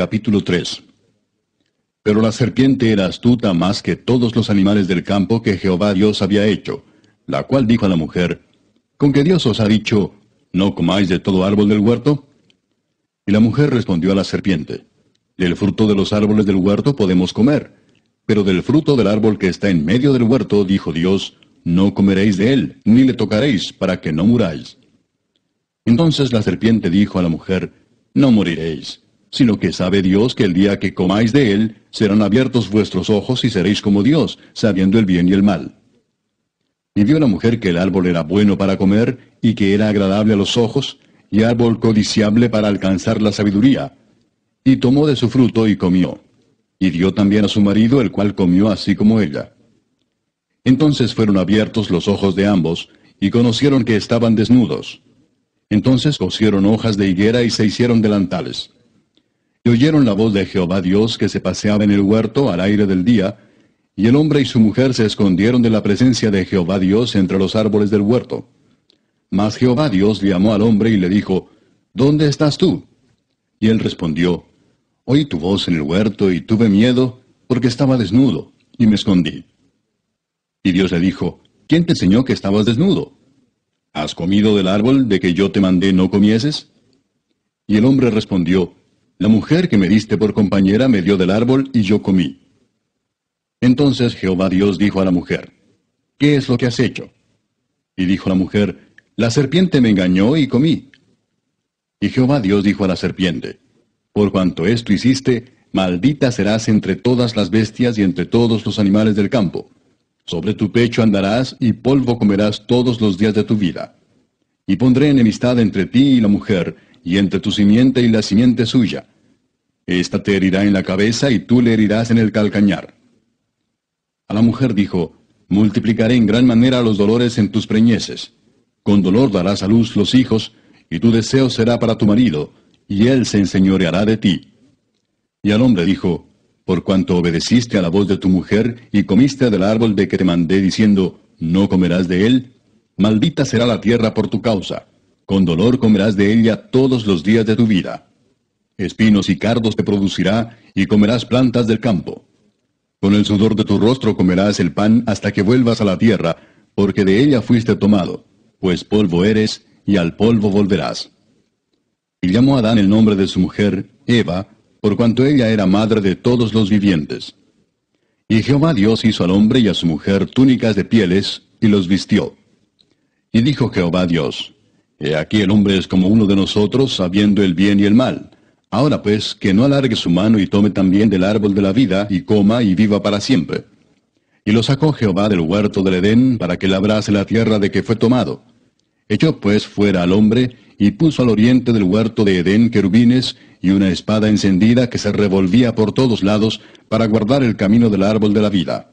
Capítulo 3 Pero la serpiente era astuta más que todos los animales del campo que Jehová Dios había hecho, la cual dijo a la mujer, ¿Con que Dios os ha dicho, no comáis de todo árbol del huerto? Y la mujer respondió a la serpiente, Del fruto de los árboles del huerto podemos comer, pero del fruto del árbol que está en medio del huerto, dijo Dios, no comeréis de él, ni le tocaréis, para que no muráis. Entonces la serpiente dijo a la mujer, No moriréis, sino que sabe Dios que el día que comáis de él, serán abiertos vuestros ojos y seréis como Dios, sabiendo el bien y el mal. Y vio la mujer que el árbol era bueno para comer, y que era agradable a los ojos, y árbol codiciable para alcanzar la sabiduría. Y tomó de su fruto y comió. Y dio también a su marido, el cual comió así como ella. Entonces fueron abiertos los ojos de ambos, y conocieron que estaban desnudos. Entonces cosieron hojas de higuera y se hicieron delantales. Y oyeron la voz de Jehová Dios que se paseaba en el huerto al aire del día, y el hombre y su mujer se escondieron de la presencia de Jehová Dios entre los árboles del huerto. Mas Jehová Dios llamó al hombre y le dijo, ¿Dónde estás tú? Y él respondió, Oí tu voz en el huerto y tuve miedo, porque estaba desnudo, y me escondí. Y Dios le dijo, ¿quién te enseñó que estabas desnudo? ¿Has comido del árbol de que yo te mandé no comieses? Y el hombre respondió, La mujer que me diste por compañera me dio del árbol y yo comí. Entonces Jehová Dios dijo a la mujer, ¿qué es lo que has hecho? Y dijo la mujer, La serpiente me engañó y comí. Y Jehová Dios dijo a la serpiente, Por cuanto esto hiciste, maldita serás entre todas las bestias y entre todos los animales del campo sobre tu pecho andarás y polvo comerás todos los días de tu vida. Y pondré enemistad entre ti y la mujer, y entre tu simiente y la simiente suya. Esta te herirá en la cabeza y tú le herirás en el calcañar. A la mujer dijo, Multiplicaré en gran manera los dolores en tus preñeces. Con dolor darás a luz los hijos, y tu deseo será para tu marido, y él se enseñoreará de ti. Y al hombre dijo, por cuanto obedeciste a la voz de tu mujer y comiste del árbol de que te mandé diciendo, no comerás de él, maldita será la tierra por tu causa, con dolor comerás de ella todos los días de tu vida. Espinos y cardos te producirá, y comerás plantas del campo. Con el sudor de tu rostro comerás el pan hasta que vuelvas a la tierra, porque de ella fuiste tomado, pues polvo eres, y al polvo volverás. Y llamó Adán el nombre de su mujer, Eva, por cuanto ella era madre de todos los vivientes. Y Jehová Dios hizo al hombre y a su mujer túnicas de pieles, y los vistió. Y dijo Jehová Dios, He aquí el hombre es como uno de nosotros, sabiendo el bien y el mal. Ahora pues, que no alargue su mano y tome también del árbol de la vida, y coma y viva para siempre. Y lo sacó Jehová del huerto del Edén, para que labrase la tierra de que fue tomado. Echó pues fuera al hombre, y puso al oriente del huerto de Edén querubines y una espada encendida que se revolvía por todos lados para guardar el camino del árbol de la vida.